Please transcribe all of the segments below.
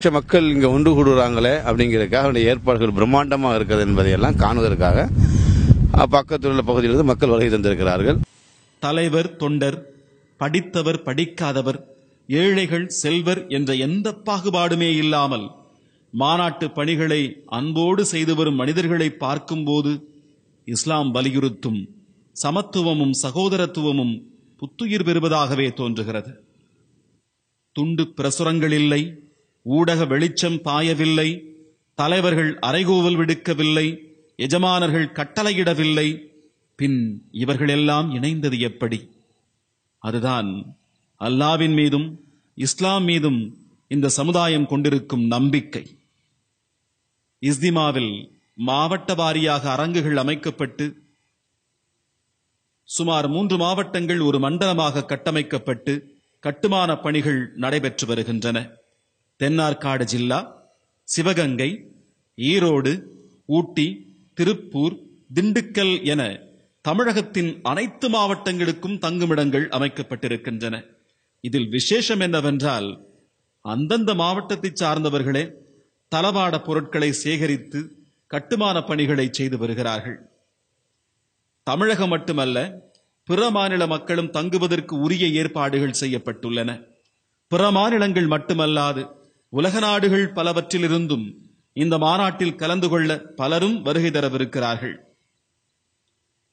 லட்சம் மக்கள் இங்க ஒன்று கூடுறாங்களே அப்படிங்கிறதுக்காக ஏற்பாடுகள் பிரம்மாண்டமாக இருக்கிறது என்பதையெல்லாம் காணுவதற்காக பக்கத்தில் உள்ள பகுதியிலிருந்து மக்கள் வருகை தந்திருக்கிறார்கள். தலைவர் தொண்டர் படித்தவர் படிக்காதவர் ஏழைகள் செல்வர் என்ற எந்த பாகுபாடுமே இல்லாமல் மாநாட்டு பணிகளை அன்போடு செய்து வரும் மனிதர்களை பார்க்கும்போது இஸ்லாம் வலியுறுத்தும் சமத்துவமும் சகோதரத்துவமும் புத்துயிர் பெறுவதாகவே தோன்றுகிறது. துண்டு பிரசுரங்கள் இல்லை ஊடக வெளிச்சம் பாயவில்லை தலைவர்கள் அறைகூவல் விடுக்கவில்லை எஜமானர்கள் கட்டளையிடவில்லை பின் இவர்களெல்லாம் இணைந்தது எப்படி? அதுதான் அல்லாவின் மீதும் இஸ்லாம் மீதும் இந்த சமுதாயம் கொண்டிருக்கும் நம்பிக்கை. இஸ்திமாவில் மாவட்ட வாரியாக அரங்குகள் அமைக்கப்பட்டு சுமார் மூன்று மாவட்டங்கள் ஒரு மண்டலமாக கட்டமைக்கப்பட்டு கட்டுமான பணிகள் நடைபெற்று வருகின்றன. தென்னார்காடு ஜில்லா சிவகங்கை ஈரோடு ஊட்டி திருப்பூர் திண்டுக்கல் என தமிழகத்தின் அனைத்து மாவட்டங்களுக்கும் தங்குமிடங்கள் அமைக்கப்பட்டிருக்கின்றன. இதில் விசேஷம் என்னவென்றால் அந்தந்த மாவட்டத்தைச் சார்ந்தவர்களே தளவாட பொருட்களை சேகரித்து கட்டுமான பணிகளை செய்து வருகிறார்கள். தமிழகம் மட்டுமல்ல பிற மாநில மக்களும் தங்குவதற்கு உரிய ஏற்பாடுகள் செய்யப்பட்டுள்ளன. பிற மாநிலங்கள் மட்டுமல்லாது உலக நாடுகள் பலவற்றிலிருந்தும் இந்த மாநாட்டில் கலந்து கொள்ள பலரும் வருகை தரவிருக்கிறார்கள்.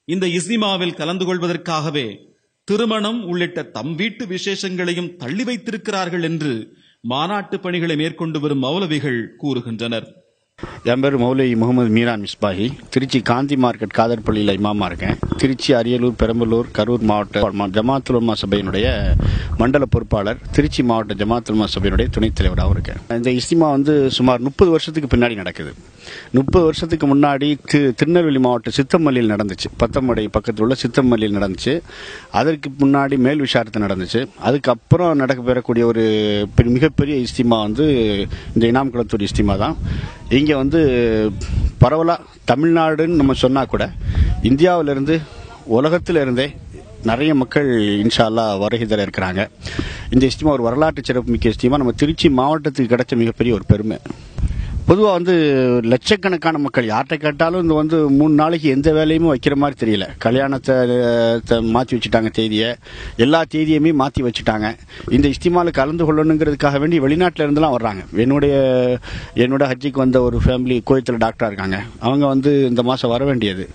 இந்த இஸ்னிமாவில் கலந்து கொள்வதற்காகவே திருமணம் உள்ளிட்ட தம் வீட்டு விசேஷங்களையும் தள்ளி வைத்திருக்கிறார்கள் என்று மாநாட்டு பணிகளை மேற்கொண்டு வரும் மௌலவிகள் கூறுகின்றனர். என் பேர் மௌலை முகமது மீரான் மிஸ்பாஹி. திருச்சி காந்தி மார்க்கெட் காதர்பள்ளியில் இமாமா இருக்கேன். திருச்சி அரியலூர் பெரம்பலூர் கரூர் மாவட்ட ஜமாத்துல் சபையினுடைய மண்டல பொறுப்பாளர் திருச்சி மாவட்ட ஜமாத்துல் சபையினுடைய துணைத் தலைவராகவும் இருக்கேன். இந்த இஸ்திமா வந்து சுமார் முப்பது வருஷத்துக்கு பின்னாடி நடக்குது. முப்பது வருஷத்துக்கு முன்னாடி தி- திருநெல்வேலி மாவட்டம் சித்தமல்லியில் நடந்துச்சு. பத்தமடை பக்கத்தில் உள்ள சித்தமல்லியில் நடந்துச்சு. அதற்கு முன்னாடி மேல் விசாரத்தை நடந்துச்சு. அதுக்கப்புறம் நடக்க பெறக்கூடிய ஒரு மிகப்பெரிய இஸ்திமா வந்து இந்த இனாம் குளத்தூர் இஸ்திமா தான். இங்கே வந்து பரவலாக தமிழ்நாடுன்னு நம்ம சொன்னால் கூட இந்தியாவிலிருந்து உலகத்திலிருந்தே நிறைய மக்கள் இன்ஷால்லா அல்லாஹ் இருக்கிறாங்க. இந்த இஸ்திமா ஒரு வரலாற்று சிறப்புமிக்க இஸ்திமா நம்ம திருச்சி மாவட்டத்துக்கு கிடைச்ச மிகப்பெரிய ஒரு பெருமை. பொதுவாக வந்து லட்சக்கணக்கான மக்கள் யார்கிட்ட கேட்டாலும் இந்த வந்து மூணு நாளைக்கு எந்த வேலையுமே வைக்கிற மாதிரி தெரியல. கல்யாணத்தை மாற்றி வச்சுட்டாங்க தேதியை. எல்லா தேதியுமே மாற்றி வச்சுட்டாங்க. இந்த இஸ்திமாவில் கலந்து கொள்ளணுங்கிறதுக்காக வேண்டி வெளிநாட்டில் இருந்தெல்லாம் வர்றாங்க. என்னுடைய என்னோட ஹஜ்ஜிக்கு வந்த ஒரு ஃபேமிலி கோயத்தில் டாக்டராக இருக்காங்க. அவங்க வந்து இந்த மாதம் வர வேண்டியது.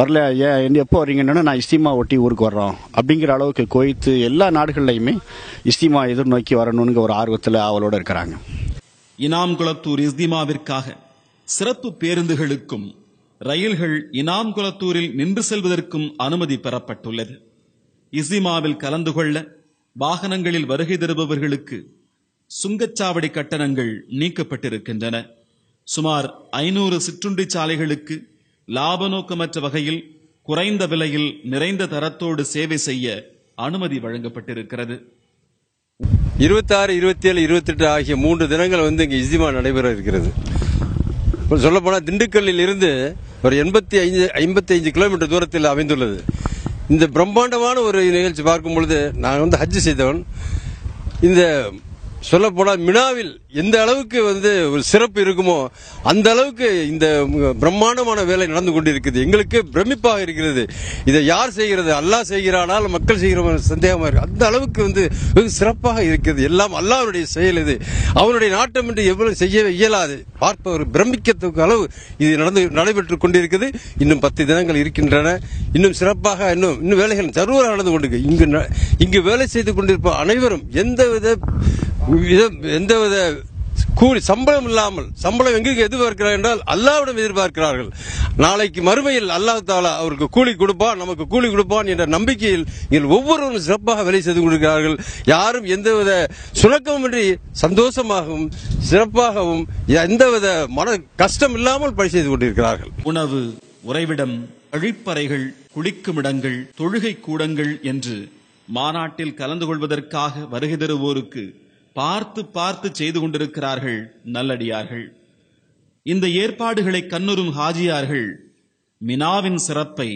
வரல ஏன் எப்போ வரீங்கன்னா நான் இஸ்திமா ஒட்டி ஊருக்கு வர்றோம். அப்படிங்கிற அளவுக்கு கோயத்து எல்லா நாடுகள்லையுமே இஸ்திமா எதிர்நோக்கி வரணுங்கிற ஒரு ஆர்வத்தில் ஆவலோடு இருக்கிறாங்க. இனாம் குளத்தூர் இஸ்திமாவிற்காக சிறப்பு பேருந்துகளுக்கும் ரயில்கள் இனாம் குளத்தூரில் நின்று செல்வதற்கும் அனுமதி பெறப்பட்டுள்ளது. இஸ்திமாவில் கலந்து கொள்ள வாகனங்களில் வருகை தருபவர்களுக்கு சுங்கச்சாவடி கட்டணங்கள் நீக்கப்பட்டிருக்கின்றன. சுமார் ஐநூறு சிற்றுண்டி சாலைகளுக்கு லாப நோக்கமற்ற வகையில் குறைந்த விலையில் நிறைந்த தரத்தோடு சேவை செய்ய அனுமதி வழங்கப்பட்டிருக்கிறது. இருபத்தாறு இருபத்தேழு இருபத்தெட்டு ஆகிய மூன்று தினங்கள் வந்து இங்கே இஸ்திமா நடைபெற இருக்கிறது. சொல்ல போனால் திண்டுக்கல்லில் இருந்து ஒரு எண்பத்தி ஐந்து ஐம்பத்தி ஐந்து கிலோமீட்டர் தூரத்தில் அமைந்துள்ளது. இந்த பிரம்மாண்டமான ஒரு நிகழ்ச்சி பார்க்கும் பொழுது நான் வந்து ஹஜ் செய்தவன். இந்த சொல்லப்போனால் மினாவில் எந்த அளவுக்கு வந்து ஒரு சிறப்பு இருக்குமோ அந்த அளவுக்கு இந்த பிரம்மாண்டமான வேலை நடந்து கொண்டிருக்குது. எங்களுக்கு பிரமிப்பாக இருக்கிறது. இதை யார் செய்கிறது? அல்லாஹ் செய்கிறானால் மக்கள் செய்கிற சந்தேகமா இருக்கு. அந்த அளவுக்கு வந்து வெகு சிறப்பாக இருக்கிறது. எல்லாம் அல்லாஹருடைய செயல் இது. அவனுடைய நாட்டம் என்று எவ்வளவு செய்ய இயலாது. பார்ப்பவர் பிரமிக்கத்தக்க அளவு இது நடந்து நடைபெற்று கொண்டிருக்கிறது இன்னும் பத்து தினங்கள் இருக்கின்றன. இன்னும் சிறப்பாக இன்னும் இன்னும் வேலைகள் சர்வராக நடந்து கொண்டிருக்கு. இங்கு ந- இங்கு வேலை செய்து கொண்டிருப்ப அனைவரும் எந்தவித எந்த வித- கூலி சம்பளம் இல்லாமல் சம்பளம் எங்களுக்கு எதிர்பார்க்கிறார் என்றால் அல்லாவிடம் எதிர்பார்க்கிறார்கள். நாளைக்கு மறுமையில் அல்லாஹ் தாலா அவருக்கு கூலி கொடுப்பான் நமக்கு கூலி கொடுப்பான் என்ற நம்பிக்கையில் இதில் ஒவ்வொருவரும் சிறப்பாக வேலை செய்து கொண்டிருக்கிறார்கள். யாரும் எந்தவித சுணக்கமின்றி சந்தோஷமாகவும் சிறப்பாகவும் எந்தவித மன கஷ்டம் இல்லாமல் பணி செய்து கொண்டிருக்கிறார்கள். உணவு உறைவிடம் கழிப்பறைகள் குளிக்குமிடங்கள் தொழுகை கூடங்கள் என்று மாநாட்டில் கலந்து கொள்வதற்காக வருகை தருவோருக்கு பார்த்து பார்த்து செய்து கொண்டிருக்கிறார்கள் நல்லடியார்கள். இந்த ஏற்பாடுகளை கண்ணுறும் ஹாஜியார்கள் மினாவின் சிறப்பை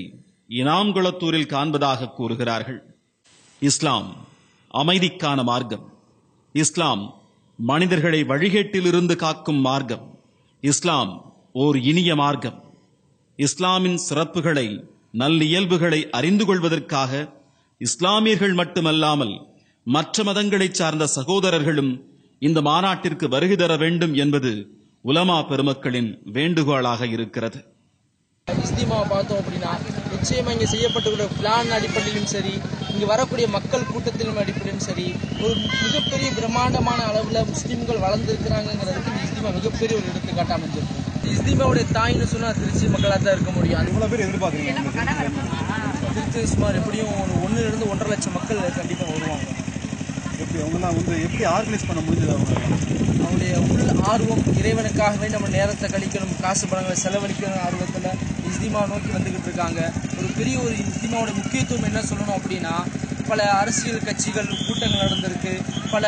இனாம்குளத்தூரில் காண்பதாக கூறுகிறார்கள். இஸ்லாம் அமைதிக்கான மார்க்கம். இஸ்லாம் மனிதர்களை வழிகேட்டிலிருந்து காக்கும் மார்க்கம். இஸ்லாம் ஓர் இனிய மார்க்கம். இஸ்லாமின் சிறப்புகளை நல்லியல்புகளை அறிந்து கொள்வதற்காக இஸ்லாமியர்கள் மட்டுமல்லாமல் மற்ற மதங்களைச் சார்ந்த சகோதரர்களும் இந்த மாநாட்டிற்கு வருகை தர வேண்டும் என்பது உலமா பெருமக்களின் வேண்டுகோளாக இருக்கிறது. இஸ்திமாவை பார்த்தோம் அப்படின்னா நிச்சயமா இங்க செய்யப்பட்டுள்ள பிளான் அடிப்படையிலும் சரி இங்க வரக்கூடிய மக்கள் கூட்டத்திலும் அடிப்படையிலும் சரி ஒரு மிகப்பெரிய பிரம்மாண்டமான அளவுல முஸ்லிம்கள் வளர்ந்துருக்கிறாங்கிறதுக்கு இஸ்திமா மிகப்பெரிய ஒரு எடுத்துக்காட்டு அமைஞ்சிருக்கும் இஸ்திமாவுடைய தாய்னு சொன்னா திருச்சி மக்களாக தான் இருக்க முடியும். அது இவ்வளவு பேர் எதிர்பார்க்குறீங்க. திருச்சி சுமார் எப்படியும் ஒரு ஒண்ணுல இருந்து ஒன்றரை லட்சம் மக்கள் கண்டிப்பா வருவாங்க. எப்படி அவங்கலாம் வந்து எப்படி ஆர்கனைஸ் பண்ண முடிஞ்சது அவங்க? அவங்களுடைய உள் ஆர்வம் இறைவனுக்காகவே நம்ம நேரத்தை கழிக்கணும் காசு பணங்களை செலவழிக்கணும் ஆர்வத்தில் இஸ்திமா நோக்கி வந்துக்கிட்டு இருக்காங்க. ஒரு பெரிய ஒரு இஸ்திமாவோட முக்கியத்துவம் என்ன சொல்லணும் அப்படின்னா பல அரசியல் கட்சிகள் கூட்டங்கள் நடந்திருக்கு. பல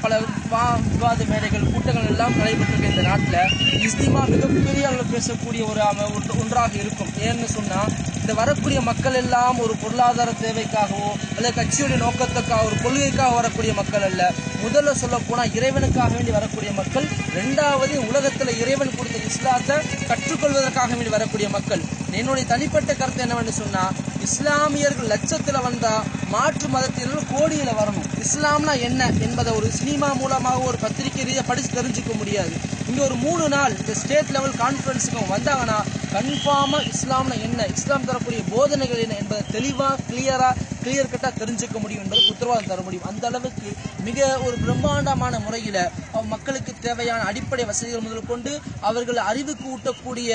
பல வா- விவாத மேடைகள் கூட்டங்கள் எல்லாம் நடைபெற்றிருக்கு இந்த நாட்டில். இஸ்திமா மிகப்பெரிய அளவில் பேசக்கூடிய ஒரு ஒன்று- ஒன்றாக இருக்கும். ஏன்னு சொன்னால் இந்த வரக்கூடிய மக்கள் எல்லாம் ஒரு பொருளாதார தேவைக்காகவோ அல்லது கட்சியுடைய நோக்கத்துக்காக ஒரு கொள்கைக்காக வரக்கூடிய மக்கள் அல்ல. முதல்ல சொல்ல போனால் இறைவனுக்காக வேண்டி வரக்கூடிய மக்கள் ரெண்டாவது உலகத்தில் இறைவன் கொடுத்த இஸ்லாத்தை கற்றுக்கொள்வதற்காக வேண்டி வரக்கூடிய மக்கள். என்னுடைய தனிப்பட்ட கருத்து என்னவென்று சொன்னால் இஸ்லாமியர்கள் லட்சத்தில் வந்தால் மாற்று மதத்தினர்கள் கோடியில் வரணும். இஸ்லாம்னா என்ன என்பதை ஒரு சினிமா மூலமாக ஒரு பத்திரிகை ரீதியாக படித்து தெரிஞ்சுக்க முடியாது. இங்கே ஒரு மூணு நாள் இந்த ஸ்டேட் லெவல் கான்ஃபரன்ஸுக்கு வந்தாங்கன்னா கன்ஃபார்மாக இஸ்லாம்னா என்ன? இஸ்லாம் தரக்கூடிய போதனைகள் என்ன என்பதை தெளிவாக கிளியராக கிளியர் கட்டாக தெரிஞ்சுக்க முடியும் என்பது உத்தரவாதம் தர முடியும். அந்த அளவுக்கு மிக ஒரு பிரம்மாண்டமான முறையில் மக்களுக்கு தேவையான அடிப்படை வசதிகள் முதல் கொண்டு அவர்கள் அறிவுக்கு ஊட்டக்கூடிய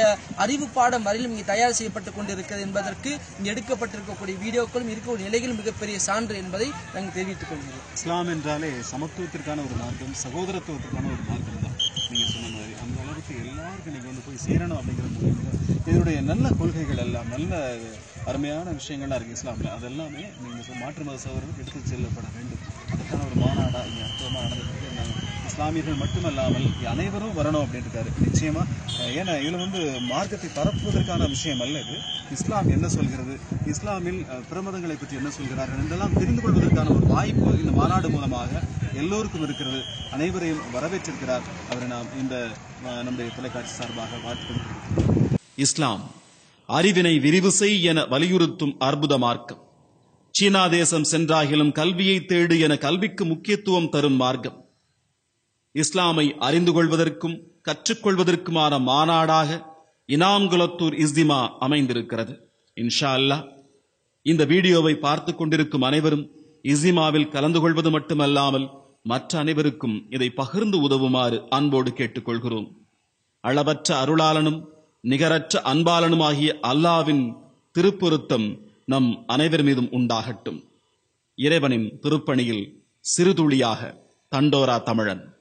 அறிவு பாடம் வரையிலும் இங்கே தயார் செய்யப்பட்டு கொண்டிருக்கிறது என்பதற்கு இங்கே எடுக்கப்பட்டிருக்கக்கூடிய வீடியோக்களும் இருக்கக்கூடிய நிலைகளும் மிகப்பெரிய சான்று என்பதை நாங்கள் தெரிவித்துக் கொள்கிறோம். இஸ்லாம் என்றாலே சமத்துவத்திற்கான ஒரு மார்க்கம் சகோதரத்துவத்திற்கான ஒரு மார்க்கம் தான் நீங்க சொன்ன மாதிரி அந்த அளவுக்கு எல்லாருக்கும் நீங்கள் வந்து போய் சேரணும் அப்படிங்கிற முடிவு இதனுடைய நல்ல கொள்கைகள் எல்லாம் நல்ல அருமையான விஷயங்கள்லாம் இருக்குது இஸ்லாமில். அதெல்லாமே நீங்கள் மாற்று மத சகோதரர்களுக்கு எடுத்து செல்லப்பட வேண்டும். அதுக்கான ஒரு மாநாடாக இங்கே அற்புதமாக நடந்துட்டு இஸ்லாமியர்கள் மட்டுமல்லாமல் அனைவரும் வரணும் அப்படின்னு இருக்காரு நிச்சயமா ஏன்னா இதுல வந்து மார்க்கத்தை பரப்புவதற்கான விஷயம் அல்ல இது. இஸ்லாம் என்ன சொல்கிறது? இஸ்லாமில் பிரமதங்களை பற்றி என்ன சொல்கிறார்கள்? என்றெல்லாம் தெரிந்து கொள்வதற்கான ஒரு வாய்ப்பு இந்த மாநாடு மூலமாக எல்லோருக்கும் இருக்கிறது. அனைவரையும் வரவேற்றிருக்கிறார். அவரை நாம் இந்த நம்முடைய தொலைக்காட்சி சார்பாக வாழ்த்து இஸ்லாம் அறிவினை விரிவு செய் என வலியுறுத்தும் அற்புத மார்க்கம். சீனா தேசம் சென்றாகிலும் கல்வியை தேடு என கல்விக்கு முக்கியத்துவம் தரும் மார்க்கம். இஸ்லாமை அறிந்து கொள்வதற்கும் கற்றுக்கொள்வதற்குமான மாநாடாக இனாம்குலத்தூர் இஸ்திமா அமைந்திருக்கிறது. இன்ஷா அல்லாஹ் இந்த வீடியோவை பார்த்து கொண்டிருக்கும் அனைவரும் இஸ்திமாவில் கலந்து கொள்வது மட்டுமல்லாமல் மற்ற அனைவருக்கும் இதை பகிர்ந்து உதவுமாறு அன்போடு கேட்டுக்கொள்கிறோம். அளவற்ற அருளாளனும் நிகரற்ற அன்பாளனுமாகிய அல்லாவின் திருப்பொருத்தம் நம் அனைவர் மீதும் உண்டாகட்டும். இறைவனின் திருப்பணியில் சிறுதுளியாக தண்டோரா தமிழன்.